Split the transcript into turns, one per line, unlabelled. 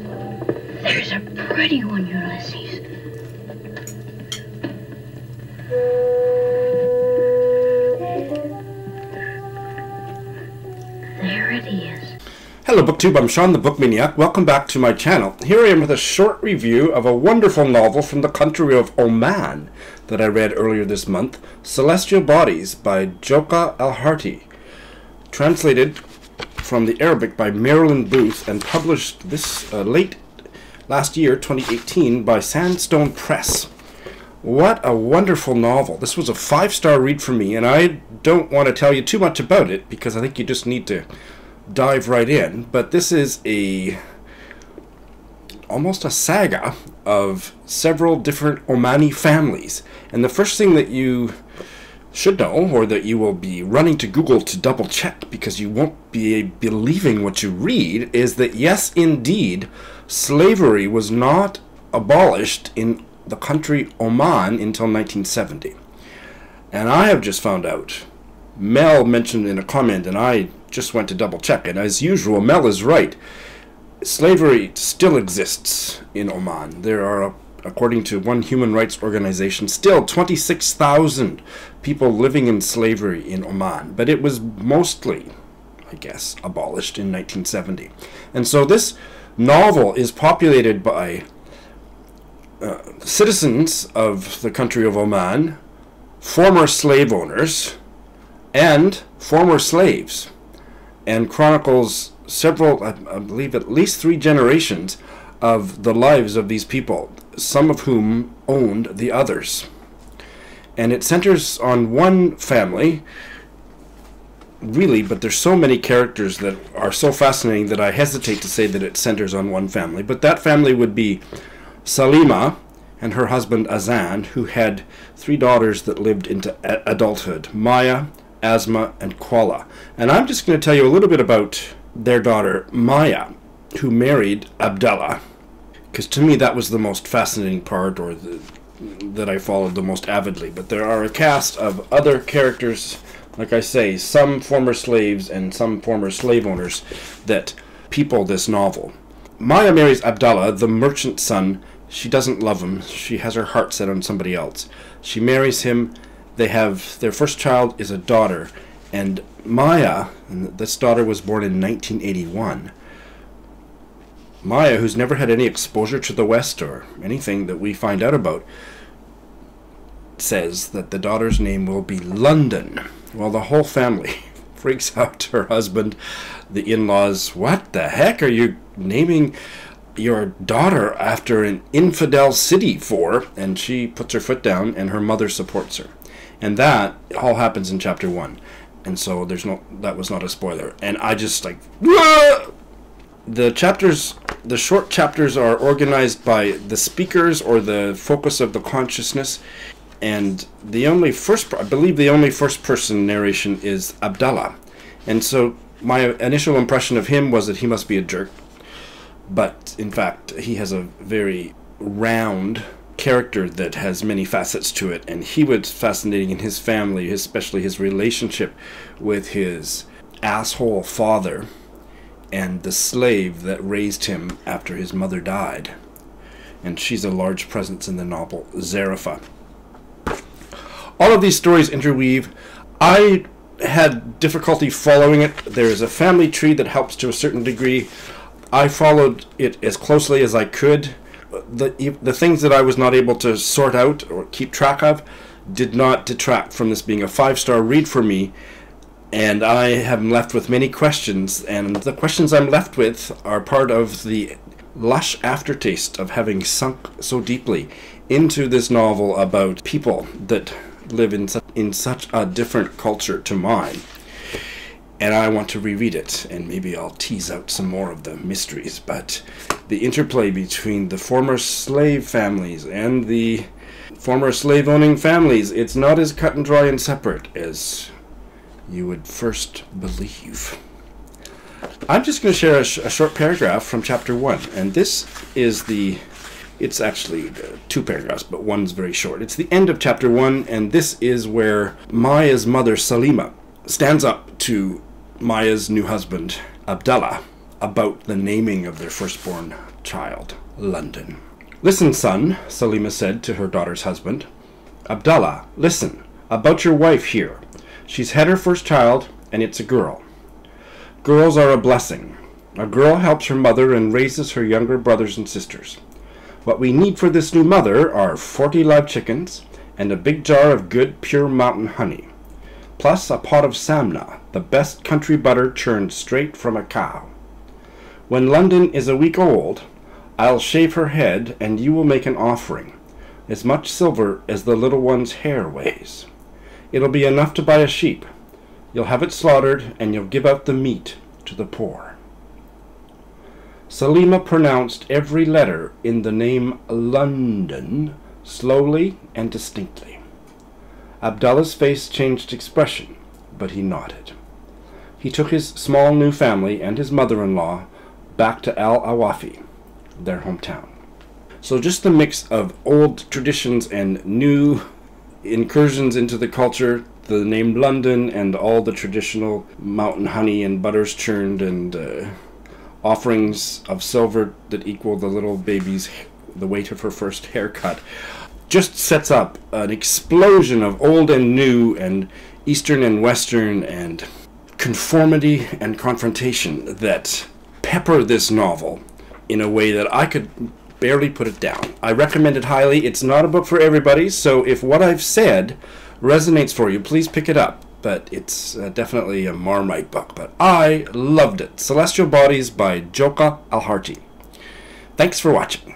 There's a pretty one, Ulysses. There it is.
Hello BookTube, I'm Shawn the Book Maniac. Welcome back to my channel. Here I am with a short review of a wonderful novel from the country of Oman that I read earlier this month, Celestial Bodies by Jokha Alharti. Translated from the Arabic by Marilyn Booth and published this uh, late last year, 2018, by Sandstone Press. What a wonderful novel. This was a five star read for me, and I don't want to tell you too much about it because I think you just need to dive right in. But this is a almost a saga of several different Omani families. And the first thing that you should know, or that you will be running to Google to double check because you won't be believing what you read, is that yes, indeed, slavery was not abolished in the country Oman until 1970. And I have just found out. Mel mentioned in a comment, and I just went to double check. And as usual, Mel is right. Slavery still exists in Oman. There are, according to one human rights organization, still 26,000 people living in slavery in Oman. But it was mostly, I guess, abolished in 1970. And so this novel is populated by uh, citizens of the country of Oman, former slave owners, and former slaves, and chronicles several, I, I believe, at least three generations of the lives of these people, some of whom owned the others. And it centers on one family, really, but there's so many characters that are so fascinating that I hesitate to say that it centers on one family. But that family would be Salima and her husband Azan, who had three daughters that lived into adulthood Maya, Asma, and Khawla. And I'm just going to tell you a little bit about their daughter Maya, who married Abdallah, because to me that was the most fascinating part, or the, that I followed the most avidly. But there are a cast of other characters, like I say, some former slaves and some former slave owners that people this novel. Maya marries Abdallah, the merchant's son, she doesn't love him. She has her heart set on somebody else. She marries him. They have their first child is a daughter, and Maya, and this daughter was born in 1981. Maya, who's never had any exposure to the West or anything that we find out about, says that the daughter's name will be London. Well, the whole family freaks out her husband, the in laws. What the heck are you naming your daughter after an infidel city for, and she puts her foot down, and her mother supports her, and that all happens in chapter one, and so there's no that was not a spoiler, and I just like the chapters, the short chapters are organized by the speakers or the focus of the consciousness, and the only first, I believe, the only first person narration is Abdallah, and so my initial impression of him was that he must be a jerk. But in fact, he has a very round character that has many facets to it, and he was fascinating in his family, especially his relationship with his asshole father and the slave that raised him after his mother died. And she's a large presence in the novel, Zarifah. All of these stories interweave. I had difficulty following it. There is a family tree that helps to a certain degree. I followed it as closely as I could. The, the things that I was not able to sort out or keep track of did not detract from this being a five star read for me. And I am left with many questions, and the questions I'm left with are part of the lush aftertaste of having sunk so deeply into this novel about people that live in, su- in such a different culture to mine and I want to reread it, and maybe I'll tease out some more of the mysteries. But the interplay between the former slave families and the former slave owning families, it's not as cut and dry and separate as you would first believe. I'm just going to share a, sh- a short paragraph from chapter one, and this is the it's actually uh, two paragraphs, but one's very short. It's the end of chapter one, and this is where Maya's mother, Salima, stands up to Maya's new husband, Abdallah, about the naming of their firstborn child, London. Listen, son, Salima said to her daughter's husband. Abdallah, listen, about your wife here. She's had her first child, and it's a girl. Girls are a blessing. A girl helps her mother and raises her younger brothers and sisters. What we need for this new mother are 40 live chickens and a big jar of good pure mountain honey, plus a pot of samna, the best country butter churned straight from a cow. When London is a week old, I'll shave her head, and you will make an offering, as much silver as the little one's hair weighs. It'll be enough to buy a sheep. You'll have it slaughtered, and you'll give out the meat to the poor. Salima pronounced every letter in the name London slowly and distinctly. Abdallah's face changed expression, but he nodded. He took his small new family and his mother in law back to Al Awafi, their hometown. So, just the mix of old traditions and new incursions into the culture, the name London, and all the traditional mountain honey and butters churned and uh, offerings of silver that equal the little baby's the weight of her first haircut just sets up an explosion of old and new and eastern and western and conformity and confrontation that pepper this novel in a way that I could barely put it down. I recommend it highly. It's not a book for everybody, so if what I've said resonates for you, please pick it up. But it's uh, definitely a Marmite book. But I loved it. Celestial Bodies by Jokha Alharti. Thanks for watching.